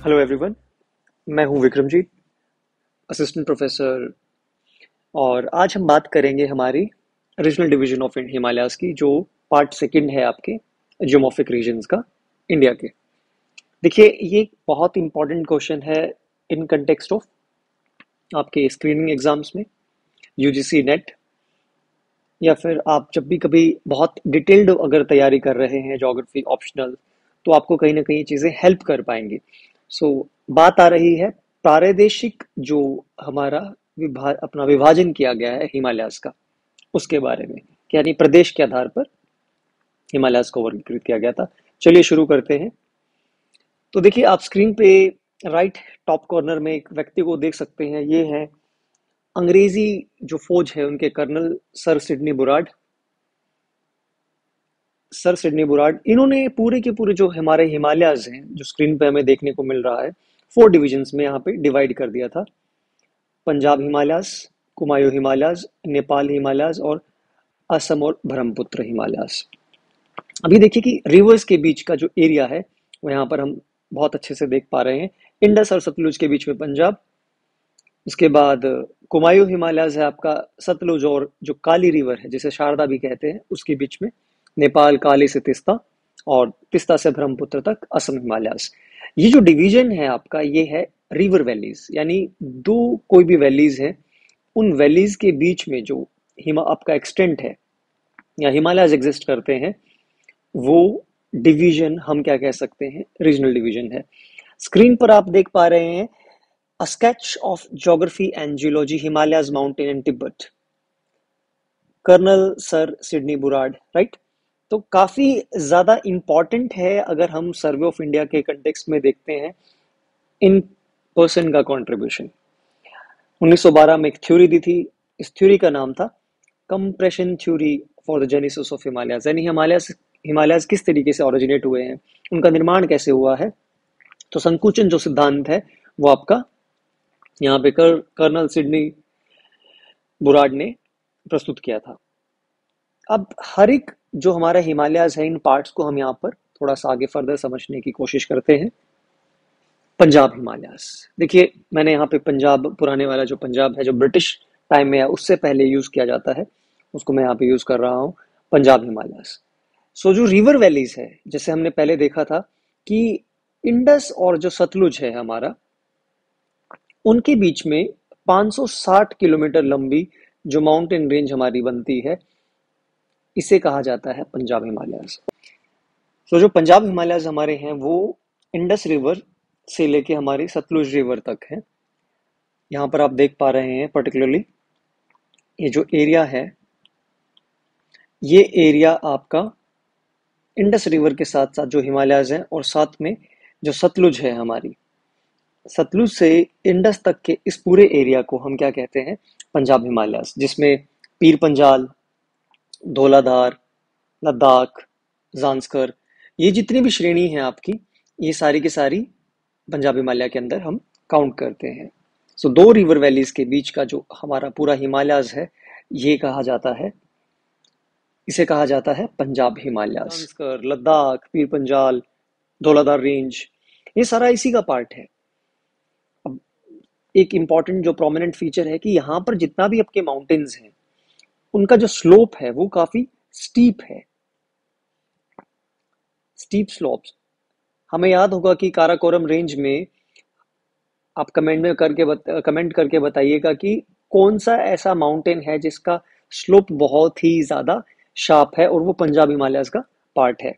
Hello everyone मैं हूँ Vikramjit assistant professor और आज हम बात करेंगे हमारी रीजनल डिवीज़न ऑफ़ हिमालयाज की, जो पार्ट सेकंड है आपके जियोमॉर्फिक रीजन्स का इंडिया के। देखिए, ये बहुत इंपॉर्टेंट क्वेश्चन है इन कंटेक्स्ट ऑफ़ आपके स्क्रीनिंग एग्ज़ाम्स में यूजीसी नेट या फिर आप जब भी कभी बहुत डिटेल्ड अगर तैयारी कर रहे हैं जोग्राफी ऑप्शनल तो आपको कहीं ना कहीं चीज़ें हेल्प कर पाएँगी। सो so, बात आ रही है प्रादेशिक जो हमारा विभा अपना विभाजन किया गया है हिमालयास का उसके बारे में यानी प्रदेश के आधार पर हिमालयास को वर्गीकृत किया गया था। चलिए शुरू करते हैं। तो देखिए आप स्क्रीन पे राइट टॉप कॉर्नर में एक व्यक्ति को देख सकते हैं। ये है अंग्रेज़ी जो फौज है उनके colonel sir Sydney Burrard. Sir Sydney Burrard, इन्होंने पूरे के पूरे जो हमारे हिमालयाज हैं, जो स्क्रीन पे हमें देखने को मिल रहा है फोर डिविजन्स में यहाँ पे डिवाइड कर दिया था। पंजाब हिमालयाज कुमायूं हिमालयाज, नेपाल हिमालयाज और असम और ब्रह्मपुत्र हिमालयाज। अभी देखिए कि रिवर्स के बीच का जो एरिया है, वो यहाँ पर हम बहुत अच्छे से देख पा रहे हैं। इंडस और सतलुज के बीच में पंजाब, उसके बाद कुमायूं हिमालयाज है आपका, सतलुज और जो काली रिवर है, जिसे शारदा भी कहते हैं, उसके बीच में नेपाल, काली से तिस्ता और तिस्ता से ब्रह्मपुत्र तक असम हिमालयाज ये जो डिवीज़न है आपका, ये है रिवर वैलीज, यानी दो कोई भी वैलीज है, उन वैलीज के बीच में जो हिमा, आपका एक्सटेंट है, या हिमालयाज एग्जिस्ट करते हैं, वो डिवीज़न, हम क्या कह सकते हैं रीजनल डिवीज़न है। स्क्रीन पर आप देख पा रहे हैं a sketch of geography and geology Himalayas mountain and Tibet colonel sir Sydney Burrard right तो काफ़ी ज़्यादा इंपॉर्टेंट है अगर हम सर्वे ऑफ़ इंडिया के कंटेक्स्ट में देखते हैं इन पर्सन का कंट्रीब्यूशन 1912 में एक थ्योरी दी थी इस थ्योरी का नाम था compression theory for the genesis of Himalayas यानी हिमालयाज हिमालयाज किस तरीके से ओरिजिनेट हुए हैं उनका निर्माण कैसे हुआ है? तो संकुचन जो सिद्धांत है वो आपका यहाँ पे कर, कर्नल सिडनी बुराड ने प्रस्तुत किया था। अब हर एक जो हमारा हिमालयाज है, इन पार्ट्स को हम यहाँ पर थोड़ा सा आगे फर्दर समझने की कोशिश करते हैं। पंजाब हिमालयाज। देखिए, मैंने यहाँ पे पंजाब, पुराने वाला जो पंजाब है, जो ब्रिटिश टाइम में है, उससे पहले यूज़ किया जाता है। उसको मैं यहाँ पे यूज़ कर रहा हूँ, पंजाब हिमालयाज। सो जो रिवर वैलीज है, जैसे हमने पहले देखा था कि इंडस और जो सतलुज है हमारा, उनके बीच में 560 किलोमीटर लंबी जो माउंटेन रेंज हमारी बनती है इसे कहा जाता है पंजाब हिमालयाज तो जो पंजाब हिमालयाज हमारे हैं, वो इंडस रिवर से लेके हमारी सतलुज रिवर तक है। यहाँ पर आप देख पा रहे हैं पर्टिकुलरली ये जो एरिया है, ये एरिया आपका इंडस रिवर के साथ साथ जो हिमालयाज हैं और साथ में जो सतलुज है हमारी। सतलुज से इंडस तक के इस पूरे एरिया को हम क्या कहते हैं? पंजाब हिमालयाज जिसमें पीर पंजाल धौलाधार लद्दाख जांस्कर ये जितनी भी श्रेणी है आपकी ये सारी की सारी पंजाब हिमालय के अंदर हम काउंट करते हैं। सो so, दो रिवर वैलीज के बीच का जो हमारा पूरा हिमालयाज है ये कहा जाता है इसे कहा जाता है पंजाब हिमालयाज। लद्दाख पीर पंजाल धौलाधार रेंज ये सारा इसी का पार्ट है। अब एक इंपॉर्टेंट जो प्रोमिनेंट फीचर है कि यहाँ पर जितना भी आपके माउंटेन्स हैं उनका जो स्लोप है वो काफ़ी स्टीप है। स्टीप स्लोप्स हमें याद होगा कि काराकोरम रेंज में आप कमेंट में करके बत, कमेंट करके बताइएगा कि कौन सा ऐसा माउंटेन है जिसका स्लोप बहुत ही ज़्यादा शार्प है और वो पंजाब हिमालय का पार्ट है।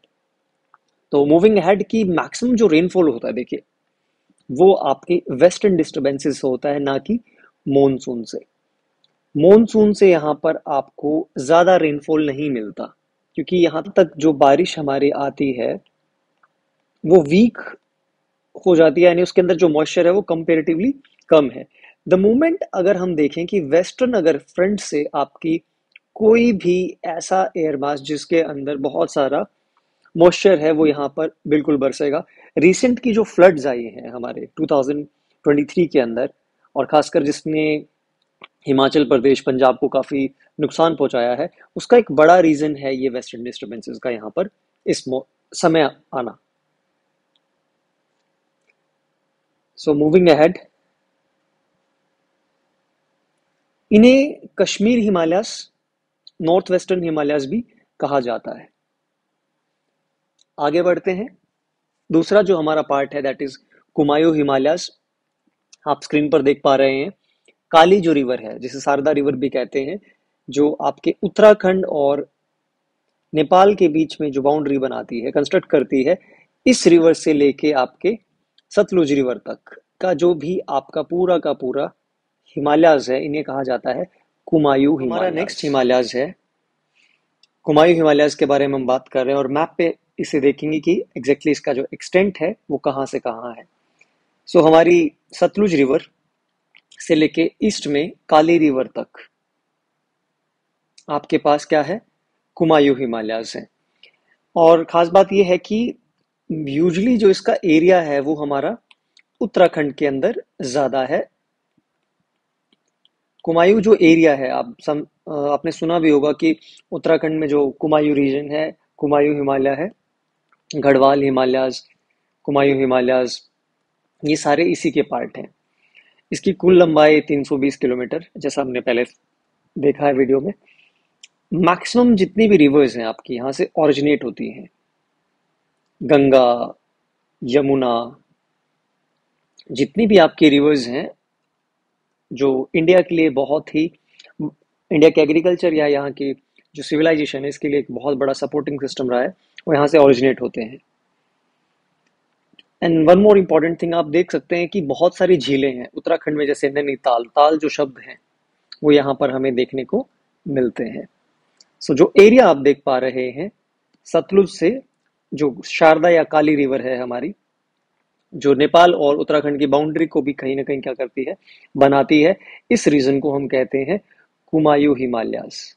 तो मूविंग हेड की मैक्सिमम जो रेनफॉल होता है देखिए वो आपके वेस्टर्न डिस्टर्बेंसेस होता है ना कि मॉनसून से। मॉनसून से यहाँ पर आपको ज़्यादा रेनफॉल नहीं मिलता, क्योंकि यहाँ तक जो बारिश हमारी आती है, वो वीक हो जाती है, यानी उसके अंदर जो मॉइस्चर है वो कंपेरेटिवली कम है। द मोमेंट अगर हम देखें कि वेस्टर्न अगर फ्रंट से आपकी कोई भी ऐसा एयर मास जिसके अंदर बहुत सारा मॉइस्चर है, वो यहाँ पर बिल्कुल बरसेगा। रिसेंट की जो फ्लड्स आई हैं हमारे 2023 के अंदर, और खासकर जिसने हिमाचल प्रदेश पंजाब को काफ़ी नुकसान पहुँचाया है। उसका एक बड़ा रीज़न है ये वेस्टर्न डिस्टर्बेंसेस का यहाँ पर इस समय आना। सो मूविंग अहेड इन्हें कश्मीर हिमालयस नॉर्थ वेस्टर्न हिमालयस भी कहा जाता है। आगे बढ़ते हैं। दूसरा जो हमारा पार्ट है दैट इज़ कुमायूं हिमालयस, आप स्क्रीन पर देख पा रहे हैं। काली जो रिवर है जिसे शारदा रिवर भी कहते हैं जो आपके उत्तराखंड और नेपाल के बीच में जो बाउंड्री बनाती है कंस्ट्रक्ट करती है इस रिवर से लेके आपके सतलुज रिवर तक का जो भी आपका पूरा का पूरा हिमालयाज है इन्हें कहा जाता है कुमायूं हमारा नेक्स्ट हिमालयाज है। कुमायूं हिमालयाज के बारे में हम बात कर रहे हैं और मैप पे इसे देखेंगे कि एग्जैक्टली exactly इसका जो एक्सटेंट है वो कहाँ से कहाँ है। सो so, हमारी सतलुज रिवर से लेके ईस्ट में काली रिवर तक। आपके पास क्या है? कुमायूं हिमालयाज है। और ख़ास बात यह है कि यूजली जो इसका एरिया है, वो हमारा उत्तराखंड के अंदर ज़्यादा है। कुमायूं जो एरिया है, आप सम आपने सुना भी होगा कि उत्तराखंड में जो कुमायूं रीजन है, कुमायूं हिमालय है, गढ़वाल हिमालयाज, कुमायूं हिमालयाज, ये सारे इसी के पार्ट हैं। इसकी कुल लंबाई 320 किलोमीटर, जैसा हमने पहले देखा है वीडियो में। मैक्सिमम जितनी भी रिवर्स हैं आपकी, यहाँ से ओरिजिनेट होती हैं। गंगा, यमुना, जितनी भी आपकी रिवर्स हैं, जो इंडिया के लिए बहुत ही इंडिया के एग्रीकल्चर या यहाँ की जो सिविलाइजेशन है, इसके लिए एक बहुत बड़ा सपोर्टिंग सिस्टम रहा है, वो यहाँ से ओरिजिनेट होते हैं। And one more important thing आप देख सकते हैं कि बहुत सारी झीलें हैं। उत्तराखंड में जैसे नैनीताल ताल जो शब्द हैं वो यहाँ पर हमें देखने को मिलते हैं। सो so, जो एरिया आप देख पा रहे हैं सतलुज से जो शारदा या काली रिवर है हमारी जो नेपाल और उत्तराखंड की बाउंड्री को भी कहीं ना कहीं क्या करती है बनाती है इस रीजन को हम कहते हैं कुमायूं हिमालयास।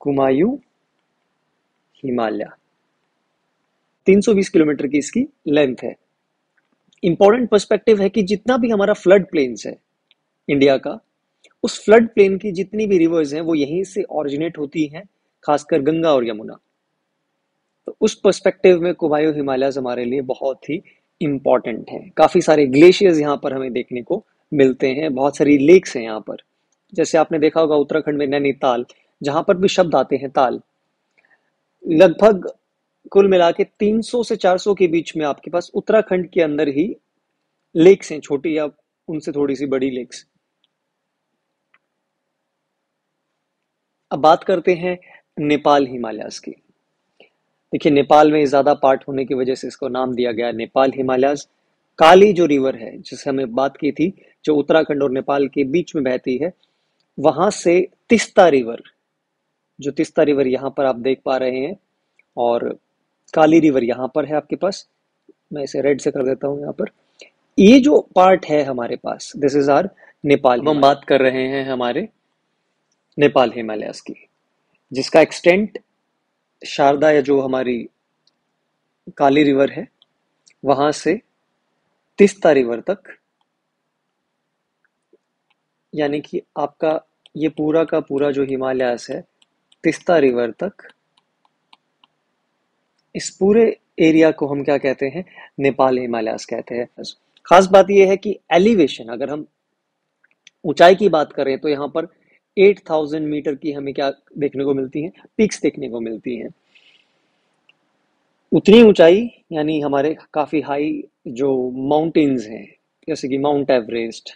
कुमायूं हिमालय 320 किलोमीटर की इसकी लेंथ है। इंपॉर्टेंट पर्सपेक्टिव है कि जितना भी हमारा फ्लड प्लेन्स है इंडिया का, उस फ्लड प्लेन की जितनी भी रिवर्स हैं, वो यहीं से ऑरिजिनेट होती हैं, खासकर गंगा और यमुना। तो उस पर्सपेक्टिव में कुमायूं हिमालयस हमारे लिए बहुत ही इंपॉर्टेंट है। काफ़ी सारे ग्लेशियर्स यहाँ पर हमें देखने को मिलते हैं, बहुत सारी लेक्स हैं यहाँ पर। जैसे आपने देखा होगा उत्तराखंड में नैनीताल, जहाँ पर भी शब्द आते हैं ताल। लगभग कुल मिला के 300 से 400 के बीच में आपके पास उत्तराखंड के अंदर ही लेक्स हैं, छोटी या उनसे थोड़ी सी बड़ी लेक्स अब बात करते हैं नेपाल हिमालयास की। देखिए, नेपाल में ज़्यादा पार्ट होने की वजह से इसको नाम दिया गया नेपाल हिमालयास काली जो रिवर है, जिससे हमें बात की थी, जो उत्तराखंड और नेपाल के बीच में बहती है, वहाँ से तिस्ता रिवर जो तिस्ता रिवर यहाँ पर आप देख पा रहे हैं, और काली रिवर यहाँ पर है आपके पास। मैं इसे रेड से कर देता हूँ यहाँ पर। ये जो पार्ट है हमारे पास दिस इज़ आर नेपाल हम बात कर रहे हैं हमारे नेपाल हिमालयस की जिसका एक्सटेंट शारदा या जो हमारी काली रिवर है वहाँ से तिस्ता रिवर तक यानी कि आपका ये पूरा का पूरा जो हिमालयस है तिस्ता रिवर तक इस पूरे एरिया को हम क्या कहते हैं? नेपाल हिमालयस कहते हैं। खास बात यह है कि एलिवेशन अगर हम ऊंचाई की बात करें तो यहाँ पर 8000 मीटर की हमें क्या देखने को मिलती है? पिक्स देखने को मिलती हैं। उतनी ऊंचाई, यानी हमारे काफ़ी हाई जो माउंटेन्स हैं, जैसे कि माउंट एवरेस्ट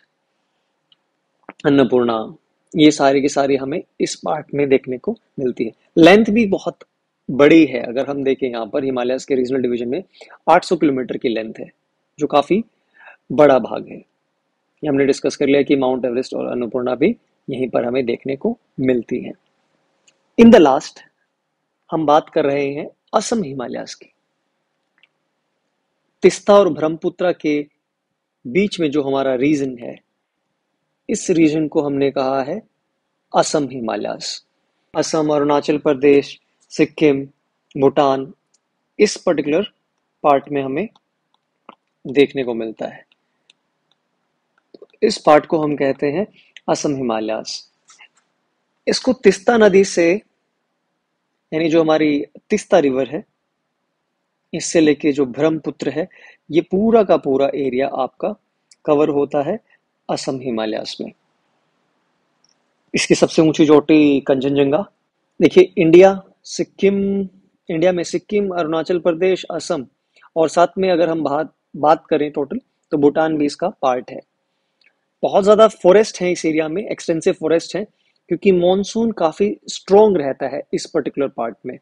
अन्नपूर्णा, ये सारी की सारी हमें इस पार्ट में देखने को मिलती है। लेंथ भी बहुत बड़ी है, अगर हम देखें यहाँ पर हिमालयस के रीजनल डिवीज़न में 800 किलोमीटर की लेंथ है, जो काफ़ी बड़ा भाग है। ये हमने डिस्कस कर लिया कि माउंट एवरेस्ट और अन्नपूर्णा भी यहीं पर हमें देखने को मिलती हैं। इन द लास्ट हम बात कर रहे हैं असम हिमालयास की। तिस्ता और ब्रह्मपुत्र के बीच में जो हमारा रीजन है, इस रीजन को हमने कहा है असम हिमालयास। असम, अरुणाचल प्रदेश सिक्किम, भूटान, इस पर्टिकुलर पार्ट में हमें देखने को मिलता है। इस पार्ट को हम कहते हैं असम हिमालयास। इसको तिस्ता नदी से, यानी जो हमारी तिस्ता रिवर है, इससे लेके जो ब्रह्मपुत्र है, ये पूरा का पूरा एरिया आपका कवर होता है असम हिमालयास में। इसकी सबसे ऊँची चोटी कंचनजंगा। देखिए, इंडिया सिक्किम, इंडिया में सिक्किम, अरुणाचल प्रदेश, असम, और साथ में अगर हम बात बात करें टोटल तो भूटान भी इसका पार्ट है। बहुत ज़्यादा फॉरेस्ट है इस एरिया में एक्सटेंसिव फॉरेस्ट है, क्योंकि मॉनसून काफ़ी स्ट्रोंग रहता है इस पर्टिकुलर पार्ट में।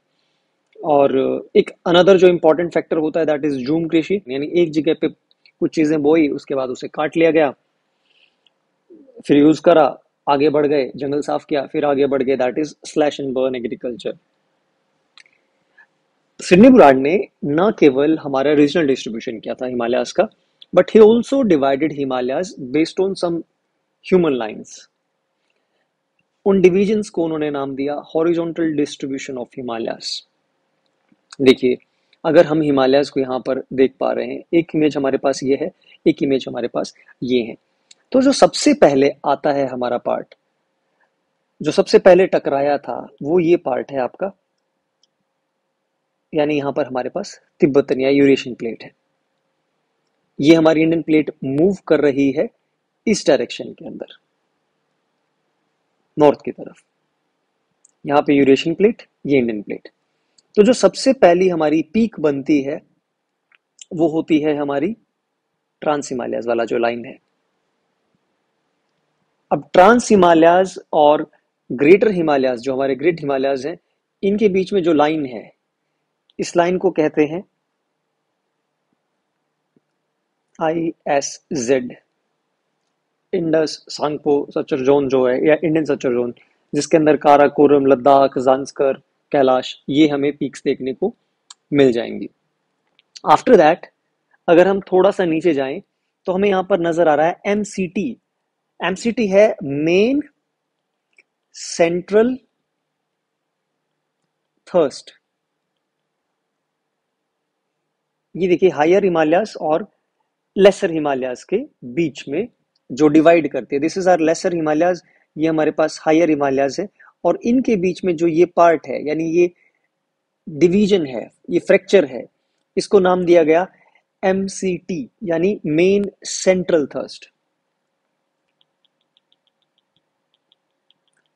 और एक अनदर जो इम्पोर्टेंट फैक्टर होता है दैट इज़ जूम कृषि। यानी एक जगह पे कुछ चीज़ें बोई, उसके बाद उसे काट लिया गया, फिर यूज़ करा, आगे बढ़ गए, जंगल साफ़ किया, फिर आगे बढ़ गए that is slash and burn agriculture Sydney Burrard ने न केवल हमारा रीजनल डिस्ट्रीब्यूशन किया था हिमालयास का but he also divided Himalayas based on some human lines उन डिविजन्स को उन्होंने नाम दिया हॉरिजॉन्टल डिस्ट्रीब्यूशन ऑफ़ हिमालयास देखिए, अगर हम हिमालयास को यहाँ पर देख पा रहे हैं, एक इमेज हमारे पास ये है, एक इमेज हमारे पास ये है। तो जो सबसे पहले आता है हमारा पार्ट जो सबसे पहले टकराया था, वो ये पार्ट है आपका यानी यहाँ पर हमारे पास तिब्बतन या यूरेशियन प्लेट है। ये हमारी इंडियन प्लेट मूव कर रही है इस डायरेक्शन के अंदर नॉर्थ की तरफ़। यहाँ पे यूरेशियन प्लेट ये इंडियन प्लेट तो जो सबसे पहली हमारी पीक बनती है, वो होती है हमारी ट्रांस हिमालयाज वाला जो लाइन है। अब ट्रांस हिमालयाज और ग्रेटर हिमालयाज जो हमारे ग्रेट हिमालयाज हैं, इनके बीच में जो लाइन है इस लाइन को कहते हैं I S Z Indus Tsangpo suture zone जो है, या इंडियन सचर जोन जिसके अंदर काराकोरम लद्दाख जानस्कर कैलाश ये हमें पीक्स देखने को मिल जाएँगी। आफ्टर दैट अगर हम थोड़ा सा नीचे जाएँ तो हमें यहाँ पर नज़र आ रहा है M C T M C T है मेन सेंट्रल थर्स्ट ये देखिए हायर हिमालयास और लेसर हिमालयास के बीच में जो डिवाइड करते हैं this is our lesser Himalayas ये हमारे पास हायर हिमालयाज है और इनके बीच में जो ये पार्ट है, यानी ये डिवीज़न है, ये फ्रैक्चर है, इसको नाम दिया गया एमसीटी यानी मेन सेंट्रल थर्स्ट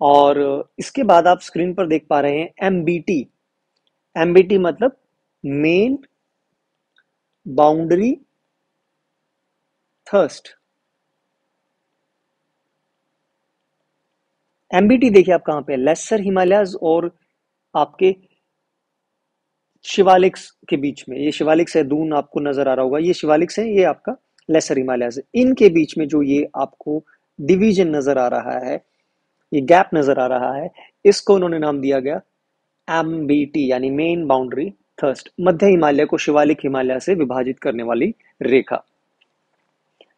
और इसके बाद आप स्क्रीन पर देख पा रहे हैं एम बी टी मतलब मेन बाउंड्री थर्स्ट एमबीटी देखिए आप कहाँ पे लेसर हिमालयाज और आपके शिवालिक्स के बीच में। ये शिवालिक्स है, दून आपको नज़र आ रहा होगा। ये शिवालिक्स है, ये आपका लेसर हिमालयाज है। इनके बीच में जो ये आपको डिवीज़न नज़र आ रहा है, ये गैप नज़र आ रहा है, इसको उन्होंने नाम दिया गया एमबीटी यानी मेन बाउंड्री थर्स्ट, मध्य हिमालय को शिवालिक हिमालय से विभाजित करने वाली रेखा,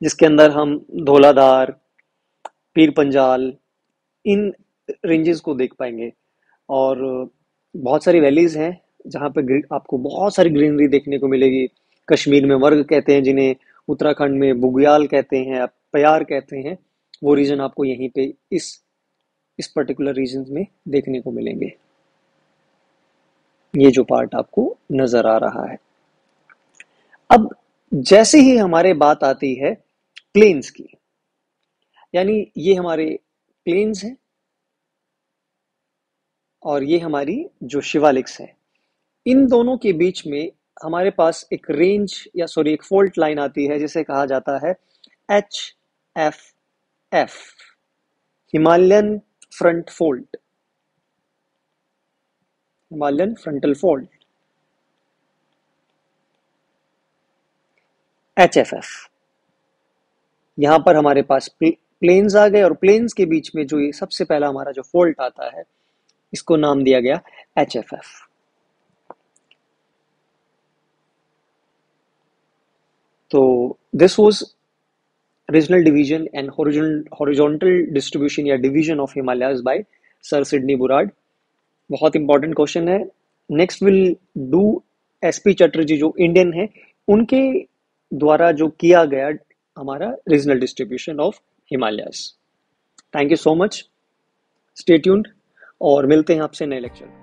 जिसके अंदर हम धोलाधार, पीर पंजाल, इन रेंजेस को देख पाएँगे। और बहुत सारी वैलीज हैं, जहाँ पे आपको बहुत सारी ग्रीनरी देखने को मिलेगी। कश्मीर में वर्ग कहते हैं जिन्हें, उत्तराखंड में बुग्याल कहते हैं प्यार कहते हैं, वो रीजन आपको यहीं पे इस इस पर्टिकुलर रीजन में देखने को मिलेंगे। ये जो पार्ट आपको नज़र आ रहा है। अब जैसे ही हमारे बात आती है प्लेन्स की, यानी ये हमारे प्लेन्स हैं और ये हमारी जो शिवालिक्स है, इन दोनों के बीच में हमारे पास एक रेंज या सॉरी एक फोल्ट लाइन आती है, जिसे कहा जाता है H F F Himalayan front fault Himalayan frontal fold. H F F यहाँ पर हमारे पास प्लेन्स आ गए और प्लेन्स के बीच में जो ये सबसे पहला हमारा जो फोल्ट आता है, इसको नाम दिया गया एच एफ़ एफ़ तो this was regional division and horizontal distribution या division of Himalayas by sir Sydney Burrard बहुत इंपॉर्टेंट क्वेश्चन है। Next will do S P Chatterjee जो इंडियन है, उनके द्वारा जो किया गया हमारा regional distribution of Himalaya thank you so much stay tuned और मिलते हैं आपसे नए लेक्चर